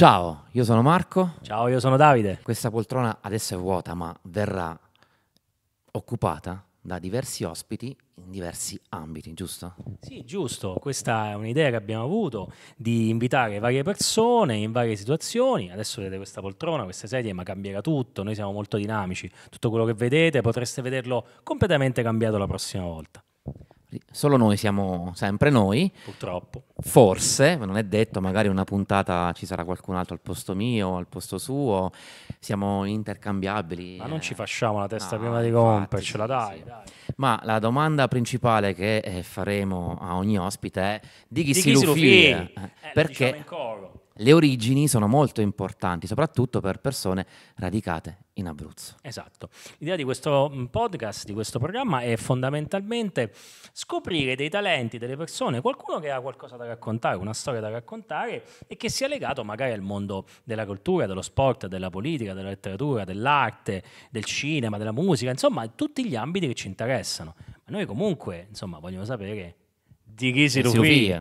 Ciao, io sono Marco. Ciao, io sono Davide. Questa poltrona adesso è vuota, ma verrà occupata da diversi ospiti in diversi ambiti, giusto? Sì, giusto. Questa è un'idea che abbiamo avuto di invitare varie persone in varie situazioni. Adesso vedete questa poltrona, queste sedie, ma cambierà tutto. Noi siamo molto dinamici. Tutto quello che vedete potreste vederlo completamente cambiato la prossima volta. Solo noi siamo sempre noi. Purtroppo. Forse, non è detto, magari una puntata ci sarà qualcun altro al posto mio, al posto suo. Siamo intercambiabili. Ma non ci fasciamo la testa no, prima di sì, dai, sì. dai. Ma la domanda principale che eh, faremo a ogni ospite è di chi Di si chi si? Eh, Eh, lo perché diciamo in coro. Le origini sono molto importanti, soprattutto per persone radicate in Abruzzo. Esatto. L'idea di questo mm, podcast, di questo programma è fondamentalmente scoprire dei talenti delle persone, qualcuno che ha qualcosa da raccontare, una storia da raccontare e che sia legato magari al mondo della cultura, dello sport, della politica, della letteratura, dell'arte, del cinema, della musica, insomma, tutti gli ambiti che ci interessano. Ma noi comunque, insomma, vogliamo sapere di chi si rufia.